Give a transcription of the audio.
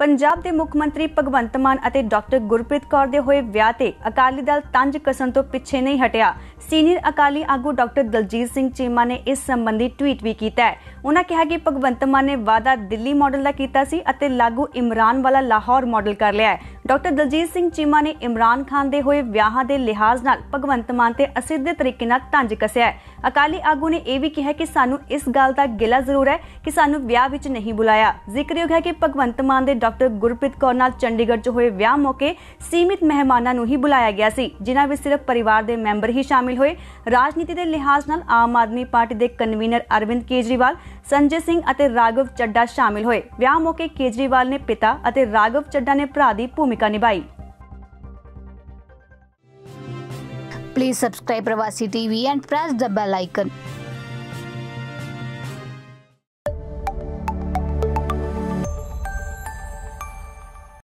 ਪੰਜਾਬ ਦੇ ਮੁੱਖ ਮੰਤਰੀ ਭਗਵੰਤ ਮਾਨ ਅਤੇ ਡਾਕਟਰ ਗੁਰਪ੍ਰੀਤ ਕੌਰ ਦੇ ਹੋਏ ਵਿਆਹ ਤੇ ਅਕਾਲੀ ਦਲ ਤੰਜ ਕਸਣ ਤੋਂ ਪਿੱਛੇ ਨਹੀਂ ਹਟਿਆ ਸੀਨੀਅਰ ਅਕਾਲੀ ਆਗੂ ਡਾਕਟਰ ਦਲਜੀਤ ਸਿੰਘ ਚੀਮਾ ਨੇ ਇਸ ਸੰਬੰਧੀ ਟਵੀਟ ਵੀ ਕੀਤਾ ਹੈ ਉਹਨਾਂ ਕਿਹਾ ਕਿ ਭਗਵੰਤ ਮਾਨ ਨੇ ਵਾਅਦਾ ਦਿੱਲੀ ਮਾਡਲ ਦਾ ਕੀਤਾ ਸੀ ਅਤੇ ਲਾਗੂ ਇਮਰਾਨ ਵਾਲਾ ਲਾਹੌਰ ਮਾਡਲ ਕਰ ਲਿਆ ਹੈ ਡਾਕਟਰ ਦਲਜੀਤ ਸਿੰਘ ਚੀਮਾ ਨੇ ਇਮਰਾਨ ਖਾਨ ਦੇ ਹੋਏ ਵਿਆਹਾਂ ਦੇ ਲਿਹਾਜ਼ ਨਾਲ ਭਗਵੰਤ ਮਾਨ ਤੇ ਅਸਿੱਧੇ ਤਰੀਕੇ ਨਾਲ ਤੰਜ ਕਸਿਆ ਹੈ ਅਕਾਲੀ ਆਗੂ ਨੇ ਇਹ ਵੀ ਕਿਹਾ ਕਿ ਸਾਨੂੰ ਇਸ ਗੱਲ ਦਾ ਗਿਲਾ ਜ਼ਰੂਰ ਹੈ ਕਿ ਸਾਨੂੰ ਵਿਆਹ ਵਿੱਚ ਨਹੀਂ ਬੁਲਾਇਆ ਜ਼ਿਕਰਯੋਗ ਹੈ ਕਿ ਭਗਵੰਤ ਮਾਨ ਦੇ ਡਾਕਟਰ ਗੁਰਪ੍ਰੀਤ ਕੌਰ ਨਾਲ ਚੰਡੀਗੜ੍ਹ 'ਚ ਹੋਏ ਵਿਆਹ ਮੌਕੇ ਸੀਮਿਤ ਮਹਿਮਾਨਾਂ ਨੂੰ ਹੀ ਬੁਲਾਇਆ ਗਿਆ ਸੀ ਜਿਨ੍ਹਾਂ ਵਿੱਚ ਸਿਰਫ ਪਰਿਵਾਰ ਦੇ ਮੈਂਬਰ ਹੀ ਸ਼ਾਮਿਲ ਹੋਏ ਰਾਜਨੀਤੀ ਦੇ ਲਿਹਾਜ਼ ਨਾਲ ਆਮ ਆਦਮੀ ਪਾਰਟੀ ਦੇ ਕਨਵੀਨਰ ਅਰਵਿੰਦ ਕੇਜਰੀਵਾਲ ਸੰਜੇ ਸਿੰਘ ਅਤੇ ਰਾਘਵ ਚੱਡਾ ਸ਼ਾਮਿਲ ਹੋਏ ਵਿਆਹ ਮੌਕੇ ਕੇਜਰੀਵਾਲ ਨੇ ਪਿਤਾ ਅਤੇ ਰਾਘਵ ਚੱਡਾ ਨੇ ਭਰਾ ਦੀ ਭੂਮਿਕਾ ਨਿਭਾਈ Please subscribe Pravasi TV and press the bell icon.